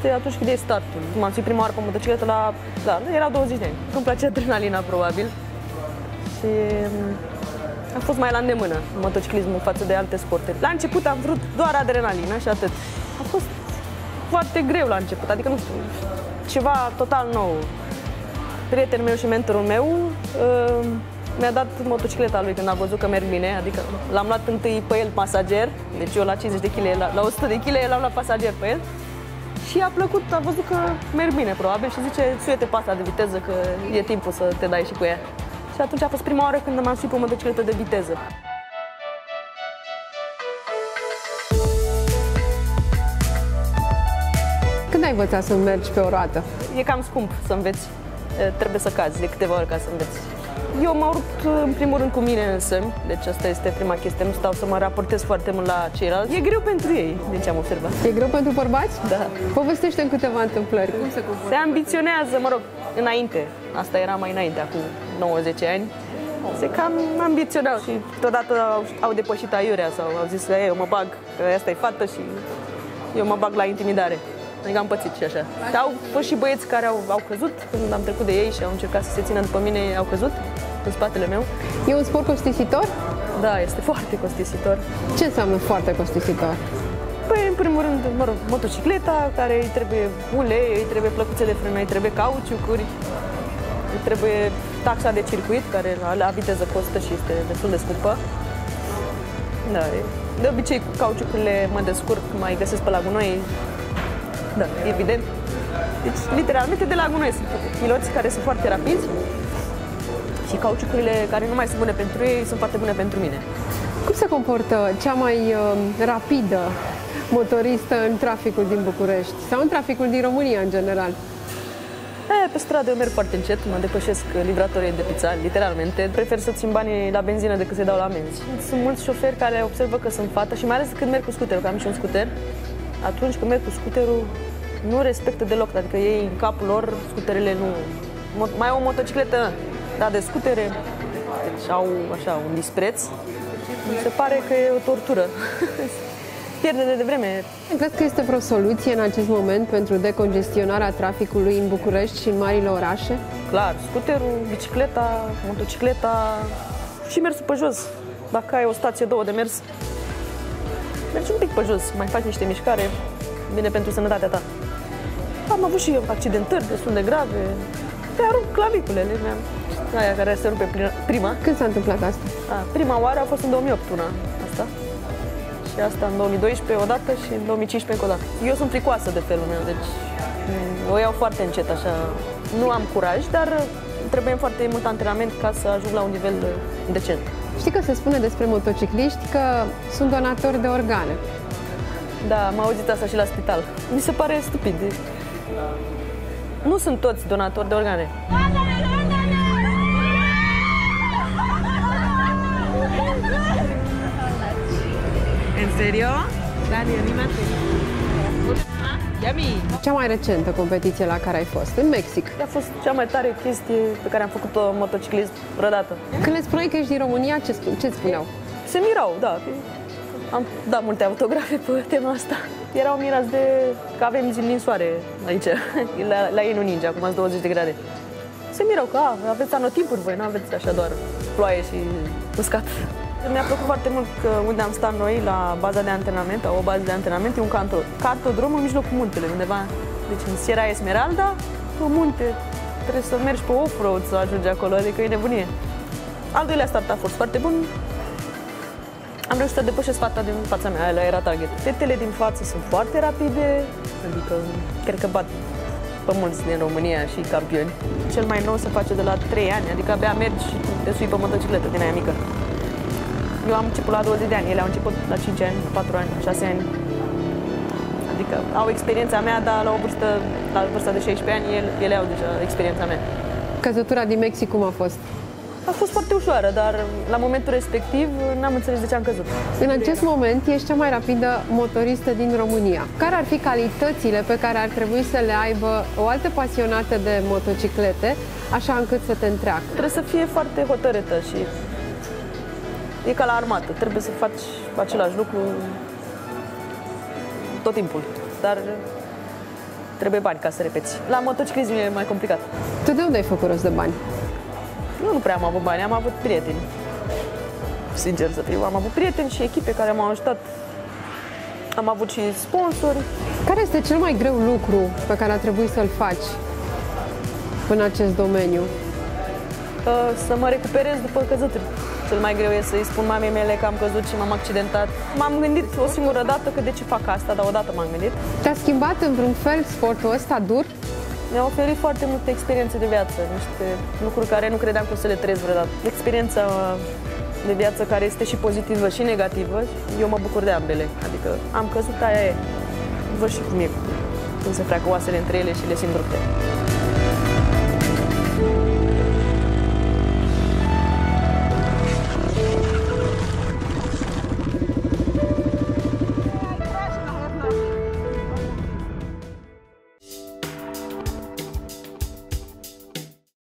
este atunci când e startul. M-am suit prima oară pe motocicletă la... Da, era 20 de ani. Îmi place adrenalina, probabil. Și mm, a fost mai la îndemână motociclismul față de alte sporturi. La început am vrut doar adrenalină și atât. A fost foarte greu la început, adică nu știu, ceva total nou. Prietenul meu și mentorul meu uh, mi-a dat motocicleta lui când a văzut că merg bine, adică l-am luat întâi pe el pasager, deci eu la 50 de kg, la, la 100 de kg l-am luat pasager pe el și a plăcut, a văzut că merg bine probabil și zice, suie-te pasta de viteză că e timpul să te dai și cu ea. Și atunci a fost prima oară când m-am suit pe o motocicletă de viteză. Când ai învățat să mergi pe o roată? E cam scump să înveți. Trebuie să cazi de câteva ori ca să înveți. Eu mă urc în primul rând cu mine însă, deci asta este prima chestie, nu stau să mă raportez foarte mult la ceilalți. E greu pentru ei, din ce am observat. E greu pentru bărbați? Da. Povestește în câteva întâmplări. Cum se Se ambiționează, mă rog, înainte. Asta era mai înainte, acum 90 ani. Se cam ambiționau și totodată au, au depășit aiurea sau au zis că eu mă bag, că asta e fată și eu mă bag la intimidare. Adică am pățit și așa. Au fost și băieți care au, au căzut când am trecut de ei și au încercat să se țină după mine, au căzut în spatele meu. E un sport costisitor? Da, este foarte costisitor. Ce înseamnă foarte costisitor? Păi, în primul rând, mă rog, motocicleta, care îi trebuie ulei, îi trebuie plăcuțe de frână, îi trebuie cauciucuri, îi trebuie taxa de circuit, care la viteză costă și este destul de scumpă. Da, de obicei cu cauciucurile mă descurc, mai găsesc pe la gunoi, da, evident. Deci, literalmente de la gunoi sunt piloți care sunt foarte rapizi și cauciucurile care nu mai sunt bune pentru ei sunt foarte bune pentru mine. Cum se comportă cea mai uh, rapidă motoristă în traficul din București sau în traficul din România în general? E, pe stradă eu merg foarte încet, mă depășesc livratorii de pizza, literalmente. Prefer să țin banii la benzină decât să-i dau la amenzi. Sunt mulți șoferi care observă că sunt fată și mai ales când merg cu scuterul, că am și un scuter. Atunci când merg cu scuterul, nu respectă deloc, adică ei în capul lor, scuterele nu... Mai au o motocicletă, dar de scutere, deci au așa un dispreț. Mi se pare că e o tortură. Pierdere de vreme. Crezi că este vreo soluție în acest moment pentru decongestionarea traficului în București și în marile orașe? Clar, scuterul, bicicleta, motocicleta și mersul pe jos. Dacă ai o stație, două de mers, mergi un pic pe jos, mai faci niște mișcare, bine pentru sănătatea ta. Am avut și accidentări destul de grave, te arunc claviculele, aia care se rupe prima. Când s-a întâmplat asta? A, prima oară a fost în 2008 una, asta. Și asta în 2012 odată și în 2015 încă o dată. Eu sunt fricoasă de felul meu, deci o iau foarte încet așa. Nu am curaj, dar trebuie foarte mult antrenament ca să ajung la un nivel decent. Știi că se spune despre motocicliști că sunt donatori de organe. Da, am auzit asta și la spital. Mi se pare stupid. Nu sunt toți donatori de organe. ¿En serio? Dani, anímate. Yami. Cea mai recentă competiție la care ai fost, în Mexic. A fost cea mai tare chestie pe care am făcut-o în motociclism vreodată. Când le spuneai că ești din România, ce, ce spuneau? Se mirau, da. Am dat multe autografe pe tema asta. Erau mirați de că avem zi din soare aici, la, la ei nu ninge, acum 20 de grade. Se mirau că a, aveți anotimpuri voi, nu aveți așa doar ploaie și uscat. Mi-a plăcut foarte mult că unde am stat noi, la baza de antrenament, o bază de antrenament, e un canto, cartodrom în mijlocul muntele, undeva. Deci în Sierra Esmeralda, pe munte. Trebuie să mergi pe off-road să ajungi acolo, adică e nebunie. Al doilea start a fost foarte bun. Am reușit să depășesc fata din fața mea, aia era target. Fetele din față sunt foarte rapide, adică cred că bat pe mulți din România și campioni. Cel mai nou se face de la 3 ani, adică abia mergi și te sui pe motocicletă din aia mică. Eu am început la 20 de ani, ele au început la 5 ani, 4 ani, 6 ani. Adică au experiența mea, dar la o vârstă, la vârsta de 16 ani, ele, ele au deja experiența mea. Căzătura din Mexic cum a fost? A fost foarte ușoară, dar la momentul respectiv n-am înțeles de ce am căzut. În acest moment ești cea mai rapidă motoristă din România. Care ar fi calitățile pe care ar trebui să le aibă o altă pasionată de motociclete, așa încât să te întreacă? Trebuie să fie foarte hotărâtă și e ca la armată. Trebuie să faci același lucru tot timpul. Dar trebuie bani ca să repeți. La motociclism e mai complicat. Tu de unde ai făcut rost de bani? Eu nu prea am avut bani, am avut prieteni. Sincer să fiu, am avut prieteni și echipe care m-au ajutat. Am avut și sponsori. Care este cel mai greu lucru pe care a trebuit să-l faci în acest domeniu? Uh, să mă recuperez după căzături. Cel mai greu e să-i spun mamei mele că am căzut și m-am accidentat. M-am gândit o singură dată că de ce fac asta, dar odată m-am gândit. Te-a schimbat în vreun fel sportul ăsta dur? Mi-a oferit foarte multe experiențe de viață, niște lucruri care nu credeam că o să le trăiesc vreodată. Experiența de viață care este și pozitivă și negativă, eu mă bucur de ambele. Adică am căzut, aia e. Văd și cum e când se freacă oasele între ele și le simt rupte.